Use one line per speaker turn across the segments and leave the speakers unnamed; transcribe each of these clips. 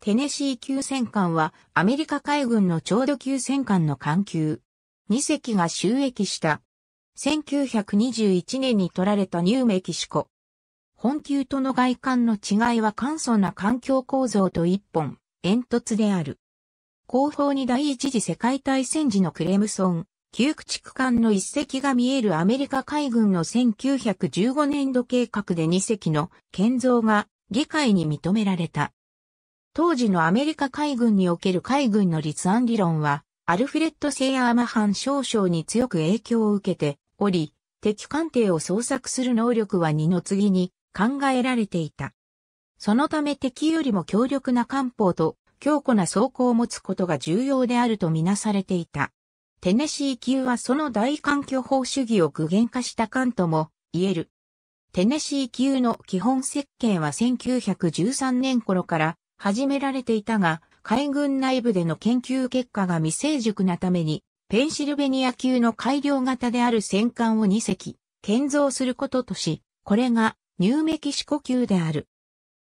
テネシー級戦艦はアメリカ海軍の調度級戦艦の艦級。2隻が収益した。1921年に取られたニューメキシコ。本級との外観の違いは簡素な環境構造と一本、煙突である。後方に第一次世界大戦時のクレムソン、旧駆逐艦の一隻が見えるアメリカ海軍の1915年度計画で2隻の建造が議会に認められた。当時のアメリカ海軍における海軍の立案理論は、アルフレッド・セイアーマハン少将に強く影響を受けており、敵艦艇を捜索する能力は二の次に考えられていた。そのため敵よりも強力な艦砲と強固な装甲を持つことが重要であるとみなされていた。テネシー級はその大環境法主義を具現化した艦とも言える。テネシー級の基本設計は1913年頃から始められていたが、海軍内部での研究結果が未成熟なために、ペンシルベニア級の改良型である戦艦を2隻、建造することとし、これがニューメキシコ級である。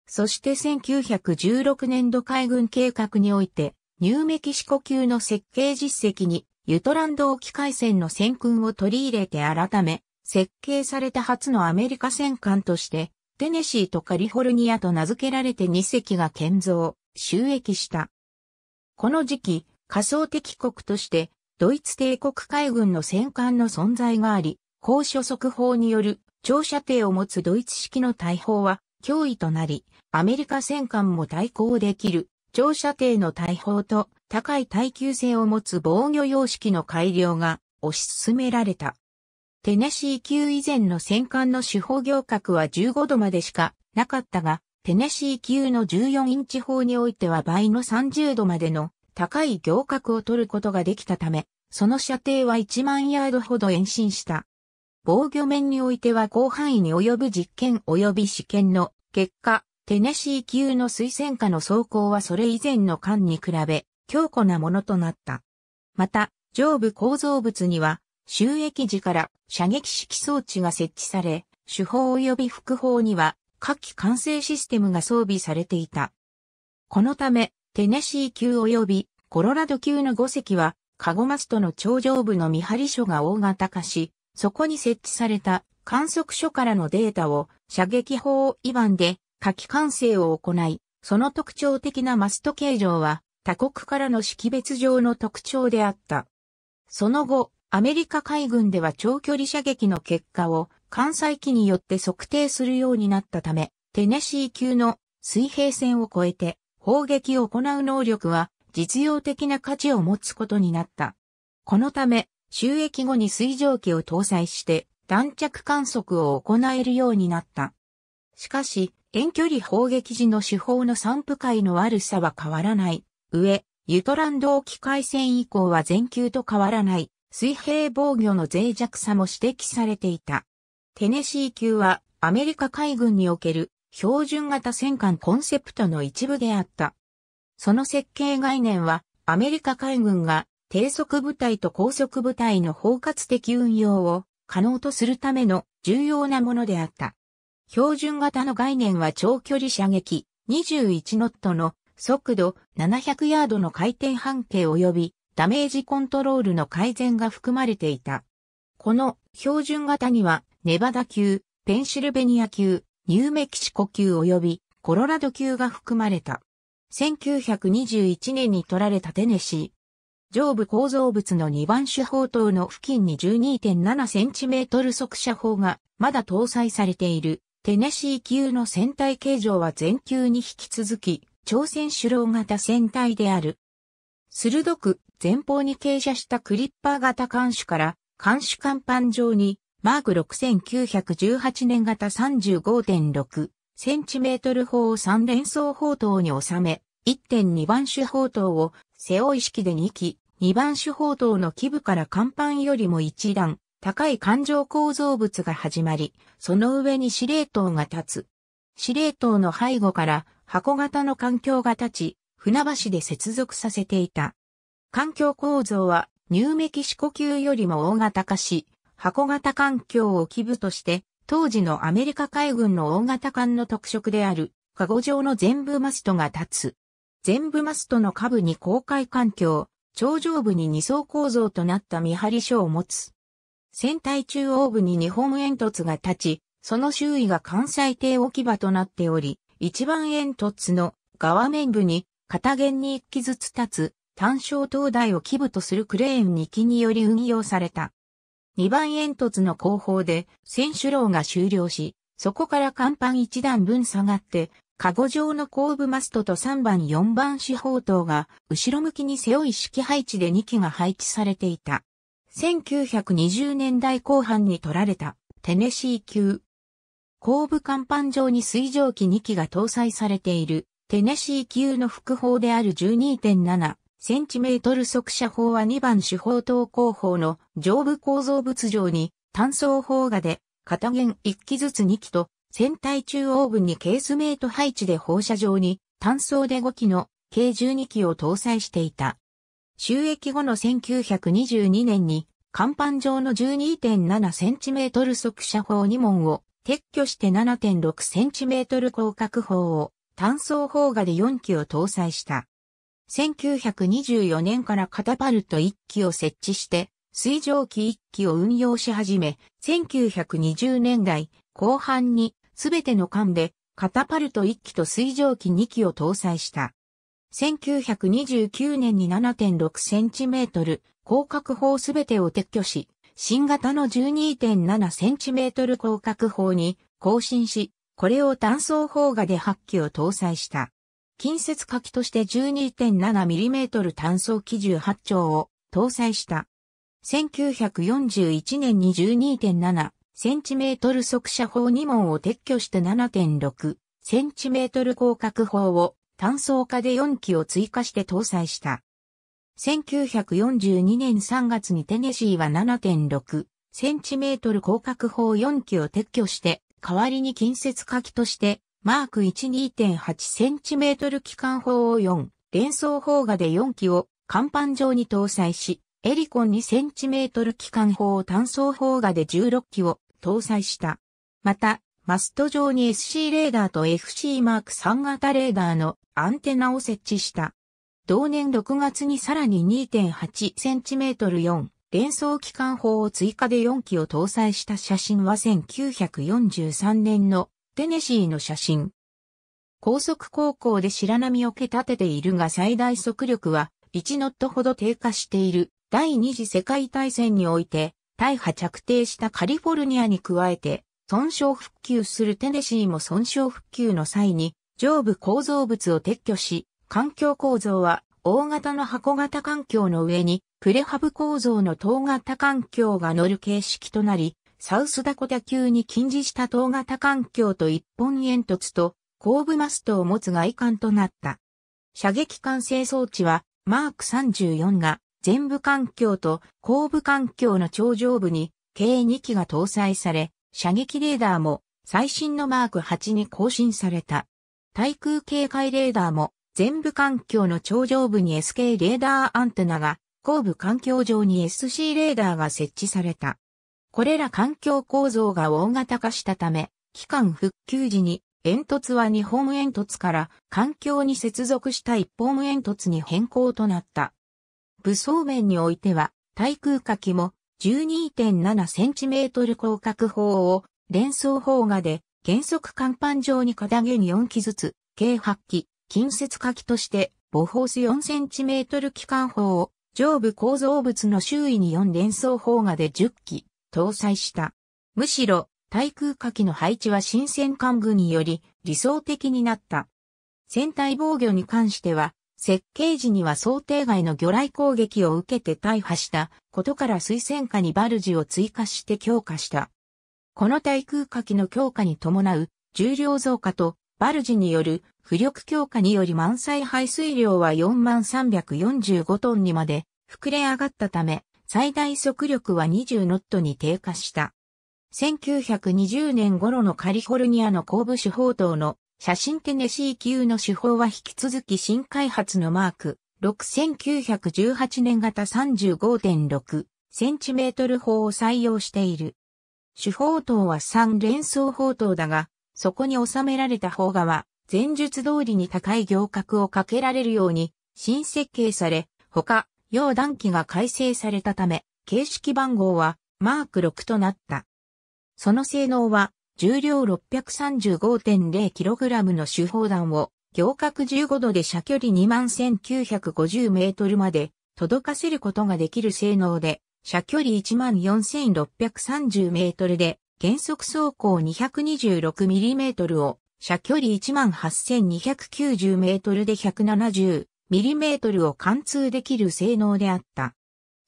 そして1916年度海軍計画において、ニューメキシコ級の設計実績に、ユトランド沖海戦の戦訓を取り入れて改め、設計された初のアメリカ戦艦として、テネシーとカリフォルニアと名付けられて2隻が建造、収益した。この時期、仮想敵国として、ドイツ帝国海軍の戦艦の存在があり、高所速砲による長射程を持つドイツ式の大砲は脅威となり、アメリカ戦艦も対抗できる長射程の大砲と高い耐久性を持つ防御様式の改良が推し進められた。テネシー級以前の戦艦の主砲行角は15度までしかなかったが、テネシー級の14インチ砲においては倍の30度までの高い行角を取ることができたため、その射程は1万ヤードほど延伸した。防御面においては広範囲に及ぶ実験及び試験の結果、テネシー級の水戦下の走行はそれ以前の艦に比べ強固なものとなった。また、上部構造物には収益時から射撃式装置が設置され、主砲及び副砲には火器管制システムが装備されていた。このため、テネシー級及びコロラド級の5隻は、カゴマストの頂上部の見張り所が大型化し、そこに設置された観測所からのデータを射撃法違反で火器管制を行い、その特徴的なマスト形状は他国からの識別上の特徴であった。その後、アメリカ海軍では長距離射撃の結果を関西機によって測定するようになったため、テネシー級の水平線を越えて砲撃を行う能力は実用的な価値を持つことになった。このため、収益後に水蒸気を搭載して弾着観測を行えるようになった。しかし、遠距離砲撃時の手法の散布界の悪さは変わらない。上、ユトランド沖海戦以降は全球と変わらない水平防御の脆弱さも指摘されていた。テネシー級はアメリカ海軍における標準型戦艦コンセプトの一部であった。その設計概念はアメリカ海軍が低速部隊と高速部隊の包括的運用を可能とするための重要なものであった。標準型の概念は長距離射撃21ノットの速度700ヤードの回転半径及びダメージコントロールの改善が含まれていた。この標準型にはネバダ級、ペンシルベニア級、ニューメキシコ級及びコロラド級が含まれた。1921年に取られたテネシー。上部構造物の2番手砲塔の付近に 12.7cm 速射砲がまだ搭載されているテネシー級の船体形状は全級に引き続き朝鮮主郎型船体である。鋭く前方に傾斜したクリッパー型艦首から艦首甲板上にマーク6918年型35.6センチメートル砲を3連装砲塔に収め、1.2番手砲塔を背負い式で2機、2番手砲塔の基部から甲板よりも一段高い環状構造物が始まり、その上に司令塔が立つ。司令塔の背後から箱型の環境が立ち、船橋で接続させていた。環境構造はニューメキシコ級よりも大型化し、箱型環境を基部として、当時のアメリカ海軍の大型艦の特色である、カゴ状の全部マストが立つ。全部マストの下部に公開環境、頂上部に二層構造となった見張り所を持つ。船体中央部に日本煙突が立ち、その周囲が関西艇置き場となっており、一番煙突の側面部に片弦に一機ずつ立つ単焦灯台を基部とするクレーン2機により運用された。二番煙突の後方で船首楼が終了し、そこから甲板一段分下がって、カゴ状の後部マストと3番4番四方塔が後ろ向きに背負い式配置で2機が配置されていた。1920年代後半に取られたテネシー級。後部甲板上に水蒸気2機が搭載されているテネシー級の副砲である12.7センチメートル速射砲は2番主砲塔後方の上部構造物上に単装砲画で片弦1機ずつ2機と船体中央部にケースメイト配置で放射状に単装で5機の計12機を搭載していた。収益後の1922年に甲板上の12.7センチメートル速射砲2門を撤去して7.6センチメートル広角砲を単装砲画で4機を搭載した。1924年からカタパルト1機を設置して水蒸気1機を運用し始め、1920年代後半にすべての艦でカタパルト1機と水蒸気2機を搭載した。1929年に7.6センチメートル広角砲すべてを撤去し、新型の12.7センチメートル広角砲に更新し、これを単装砲画で8機を搭載した。近接火器として 12.7mm 単装機18丁を搭載した。1941年に12.7センチメートル速射砲2門を撤去して7.6センチメートル広角砲を単装化で4機を追加して搭載した。1942年3月にテネシーは7.6センチメートル広角砲4機を撤去して、代わりに近接火器としてマーク1 2.8センチメートル機関砲を4、連装砲画で4機を甲板上に搭載し、エリコン2センチメートル機関砲を単装砲画で16機を搭載した。また、マスト上に SC レーダーと FC マーク3型レーダーのアンテナを設置した。同年6月にさらに2.8センチメートル4連装機関砲を追加で4機を搭載した写真は1943年のテネシーの写真。高速航行で白波をけ立てているが最大速力は1ノットほど低下している第二次世界大戦において大破着底したカリフォルニアに加えて損傷復旧するテネシーも損傷復旧の際に上部構造物を撤去し、環境構造は大型の箱型環境の上にプレハブ構造の塔型環境が乗る形式となり、サウスダコタ級に近似した塔型環境と一本煙突と後部マストを持つ外観となった。射撃管制装置はマーク34が全部環境と後部環境の頂上部に計2機が搭載され、射撃レーダーも最新のマーク8に更新された。対空警戒レーダーも全部環境の頂上部に SK レーダーアンテナが後部環境上に SC レーダーが設置された。これら環境構造が大型化したため、期間復旧時に煙突は日本煙突から環境に接続した一本煙突に変更となった。武装面においては、対空火器も12.7センチメートル広角砲を連装砲画で原則甲板上に片弦4機ずつ、計8機、近接火器としてボホース4センチメートル機関砲を上部構造物の周囲に4連装砲画で10機搭載した。むしろ対空火器の配置は新戦艦部により理想的になった。船体防御に関しては設計時には想定外の魚雷攻撃を受けて大破したことから水戦下にバルジを追加して強化した。この対空火器の強化に伴う重量増加とバルジによる浮力強化により満載排水量は4345トンにまで膨れ上がったため最大速力は20ノットに低下した。1920年頃のカリフォルニアの後部主砲塔の写真テネシー級の手法は引き続き新開発のマーク、6918年型35.6センチメートル砲を採用している。主砲塔は3連装砲塔だが、そこに収められた砲画は前述通りに高い行角をかけられるように新設計され、他、溶断機が改正されたため、形式番号はマーク6となった。その性能は重量 635.0kg の主砲弾を行角15度で射距離21,950メートルまで届かせることができる性能で、射距離14,630メートルで原則走行 226mm を射距離18,290メートルで 170mm を貫通できる性能であった。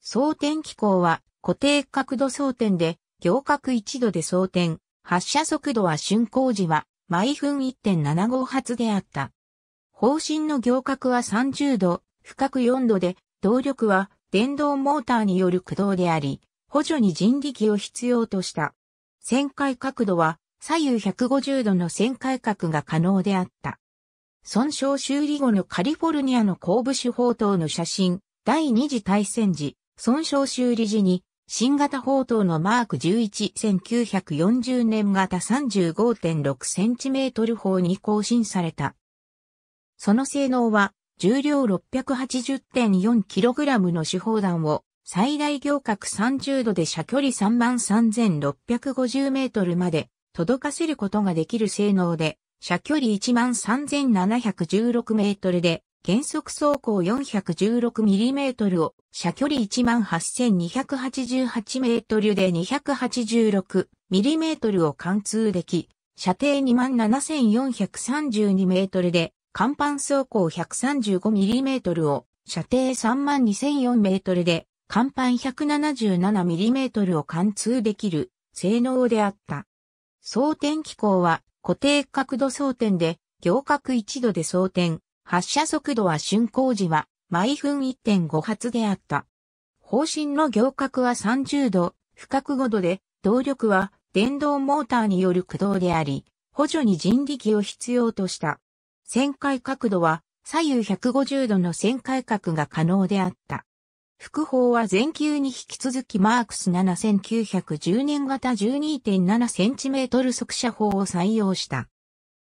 装填機構は固定角度装填で行角1度で装填、発射速度は竣工時は毎分1.75発であった。方針の行角は30度、深く4度で、動力は電動モーターによる駆動であり、補助に人力を必要とした。旋回角度は左右150度の旋回角が可能であった。損傷修理後のカリフォルニアの後部手法塔の写真、第二次大戦時、損傷修理時に新型砲塔のマーク11 1940年型 35.6cm 砲に更新された。その性能は、重量 680.4kg の手砲弾を最大行角30度で射距離33,650メートルまで届かせることができる性能で、射距離13,716メートルで原則走行 416mm を射距離18,288メートルで 286mm を貫通でき、射程27,432メートルで甲板走行 135mm を射程32,004メートルで甲板 177mm を貫通できる性能であった。装填機構は固定角度装填で行角1度で装填、発射速度は竣工時は毎分1.5発であった。方針の行角は30度、深く5度で、動力は電動モーターによる駆動であり、補助に人力を必要とした。旋回角度は左右150度の旋回角が可能であった。副砲は前級に引き続きマークス7910年型 12.7cm 速射砲を採用した。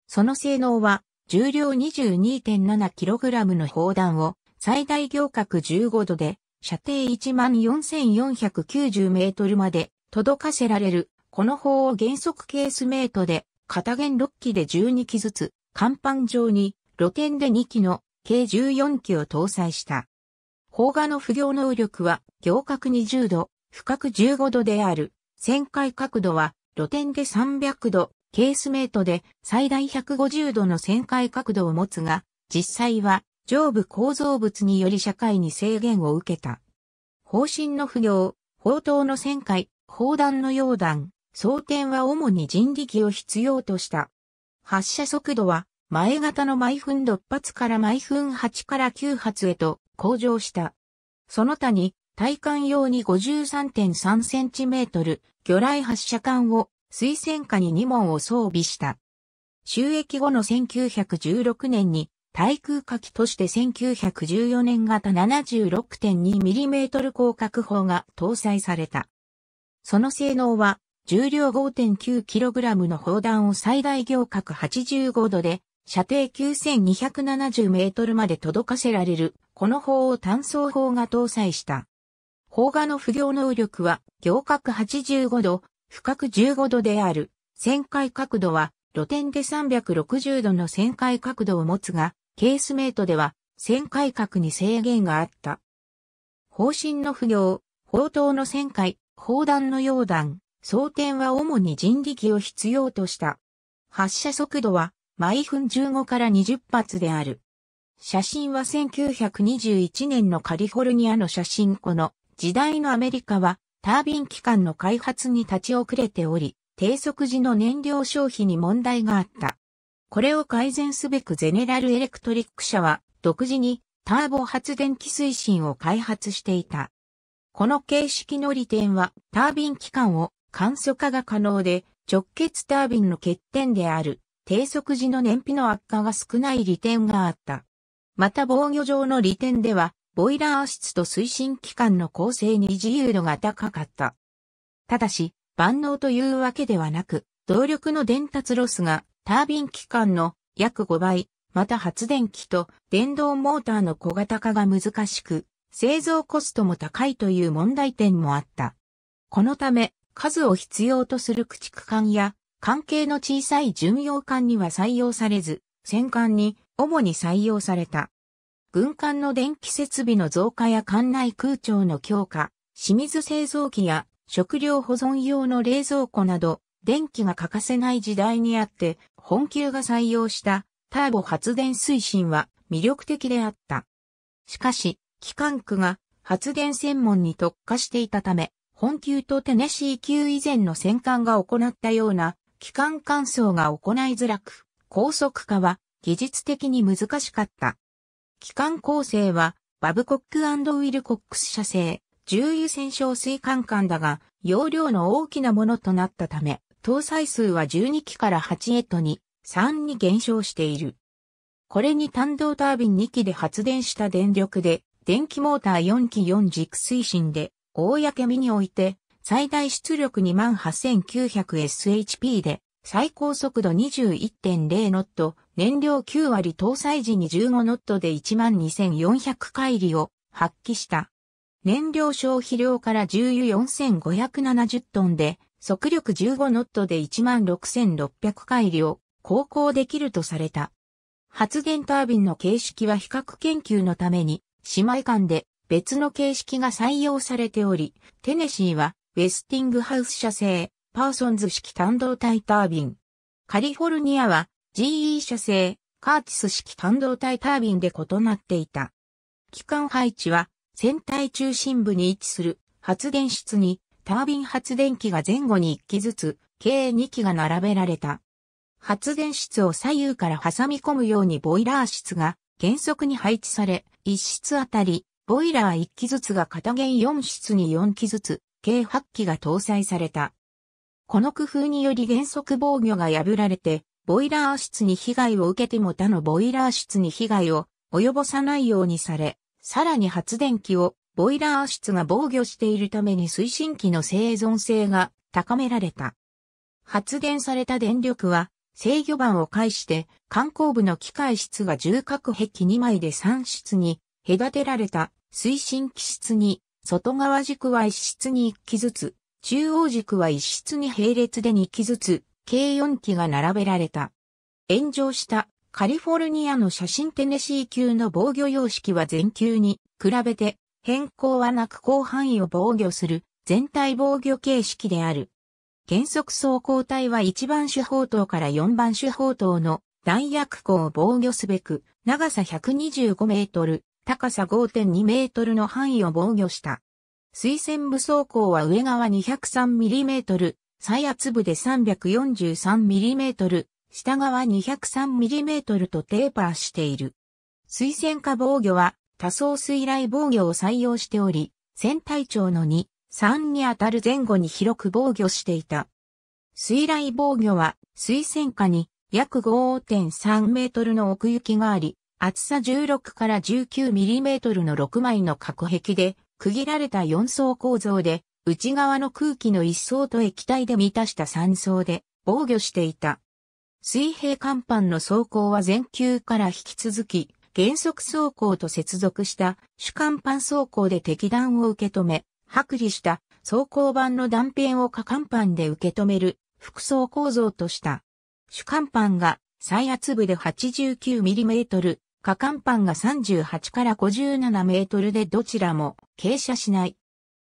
その性能は重量 22.7kg の砲弾を最大行角15度で射程14,490メートルまで届かせられる。この砲を原則ケースメートで片弦6機で12機ずつ甲板上に露天で2機の計14機を搭載した。砲画の不行能力は行角20度、深く15度である。旋回角度は露天で300度、ケースメートで最大150度の旋回角度を持つが、実際は上部構造物により社会に制限を受けた。方針の不行、砲塔の旋回、砲弾の溶弾、装填は主に人力を必要とした。発射速度は前型の毎分6発から毎分8から9発へと向上した。その他に体感用に 53.3cm 魚雷発射管を水戦下に2門を装備した。収益後の1916年に対空火器として1914年型 76.2mm 広角砲が搭載された。その性能は重量 5.9kg の砲弾を最大行角85度で射程9270メートルまで届かせられる、この砲を単装砲が搭載した。砲画の不行能力は、行角85度、深く15度である。旋回角度は、露天で360度の旋回角度を持つが、ケースメートでは、旋回角に制限があった。方針の不行、砲塔の旋回、砲弾の溶弾、装填は主に人力を必要とした。発射速度は毎分15から20発である。写真は1921年のカリフォルニアの写真この時代のアメリカはタービン機関の開発に立ち遅れており、低速時の燃料消費に問題があった。これを改善すべくゼネラルエレクトリック社は独自にターボ発電機推進を開発していた。この形式の利点はタービン機関を簡素化が可能で直結タービンの欠点である低速時の燃費の悪化が少ない利点があった。また防御上の利点では、ボイラー室と推進機関の構成に自由度が高かった。ただし、万能というわけではなく、動力の伝達ロスがタービン機関の約5倍、また発電機と電動モーターの小型化が難しく、製造コストも高いという問題点もあった。このため、数を必要とする駆逐艦や関係の小さい巡洋艦には採用されず、戦艦に主に採用された。軍艦の電気設備の増加や艦内空調の強化、清水製造機や食料保存用の冷蔵庫など、電気が欠かせない時代にあって、本級が採用したターボ発電推進は魅力的であった。しかし、機関区が発電専門に特化していたため、本級とテネシー級以前の戦艦が行ったような機関乾燥が行いづらく、高速化は技術的に難しかった。機関構成はバブコックウィルコックス社製、重油戦小水管管だが、容量の大きなものとなったため、搭載数は12機から8へとに、3に減少している。これに単動タービン2機で発電した電力で、電気モーター4機4軸推進で、公見において、最大出力 28,900shp で、最高速度21.0ノット、燃料9割搭載時に15ノットで12,400回里を発揮した。燃料消費量から重油4,570トンで、速力15ノットで16,600回里を航行できるとされた。発電タービンの形式は比較研究のために、姉妹間で別の形式が採用されており、テネシーはウェスティングハウス社製、パーソンズ式単導体タービン。カリフォルニアは GE 社製、カーティス式単導体タービンで異なっていた。機関配置は船体中心部に位置する発電室にタービン発電機が前後に1機ずつ計2機が並べられた。発電室を左右から挟み込むようにボイラー室が原則に配置され、1室あたりボイラー1機ずつが片弦4室に4機ずつ計8機が搭載された。この工夫により原則防御が破られて、ボイラー室に被害を受けても他のボイラー室に被害を及ぼさないようにされ、さらに発電機をボイラー室が防御しているために推進機の生存性が高められた。発電された電力は制御盤を介して観光部の機械室が重角壁2枚で3室に隔てられた推進機室に外側軸は1室に1機ずつ、中央軸は1室に並列で2機ずつ、計4機が並べられた。炎上したカリフォルニアの写真テネシー級の防御様式は全級に比べて変更はなく広範囲を防御する全体防御形式である。原則走行体は1番手法塔から4番手法塔の弾薬庫を防御すべく長さ125メートル、高さ5.2メートルの範囲を防御した。水線部走行は上側 203mm、最圧部で 343mm、下側 203mm とテーパーしている。水線化防御は多層水雷防御を採用しており、船体長の2、3にあたる前後に広く防御していた。水雷防御は水線化に約5.3メートルの奥行きがあり、厚さ16から 19mm の6枚の角壁で区切られた4層構造で、内側の空気の1層と液体で満たした3層で防御していた。水平甲板の走行は前級から引き続き、原則走行と接続した主甲板走行で敵弾を受け止め、剥離した走行板の断片を下甲板で受け止める複層構造とした。主甲板が最圧部で 89mm、下甲板が38から57メートルでどちらも傾斜しない。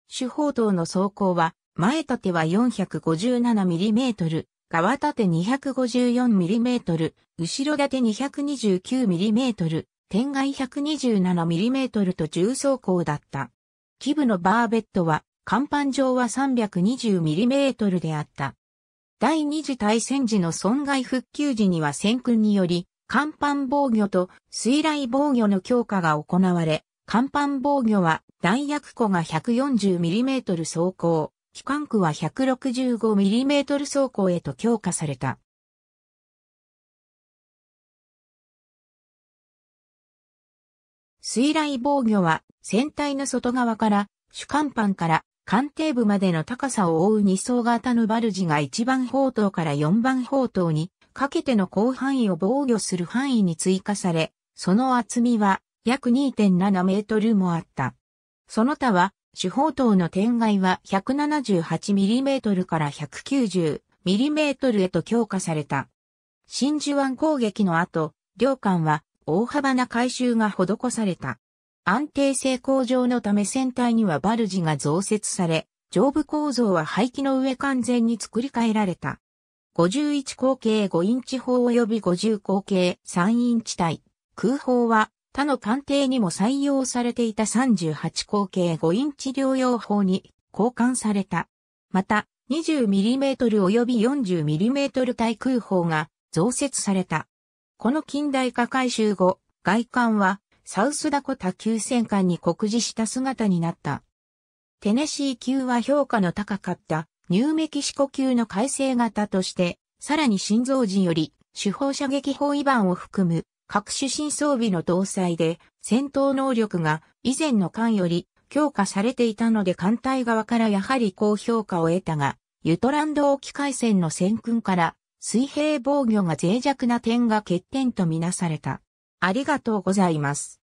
主砲塔の走行は前縦は 457mm、側縦 254mm、後ろ縦 229mm、天外 127mm と重走行だった。基部のバーベットは甲板上は 320mm であった。第二次大戦時の損害復旧時には戦訓により甲板防御と水雷防御の強化が行われ、甲板防御は弾薬庫が 140mm 走行、機関区は 165mm 走行へと強化された。水雷防御は船体の外側から主甲板から艦艇部までの高さを覆う二層型のバルジが1番砲塔から4番砲塔にかけての広範囲を防御する範囲に追加され、その厚みは約2.7メートルもあった。その他は、主砲塔の天外は 178mm から 190mm へと強化された。真珠湾攻撃の後、両艦は大幅な改修が施された。安定性向上のため船体にはバルジが増設され、上部構造は排気の上完全に作り変えられた。51口径5インチ砲及び50口径3インチ体。空砲は他の艦艇にも採用されていた38口径5インチ両用砲に交換された。また、20mm 及び 40mm 対空砲が増設された。この近代化改修後、外観はサウスダコタ級戦艦に酷似した姿になった。テネシー級は評価の高かったニューメキシコ級の改正型として、さらに心臓時より主砲射撃砲位板を含む各種新装備の搭載で戦闘能力が以前の艦より強化されていたので艦隊側からやはり高評価を得たが、ユトランド沖海戦の戦訓から水平防御が脆弱な点が欠点とみなされた。ありがとうございます。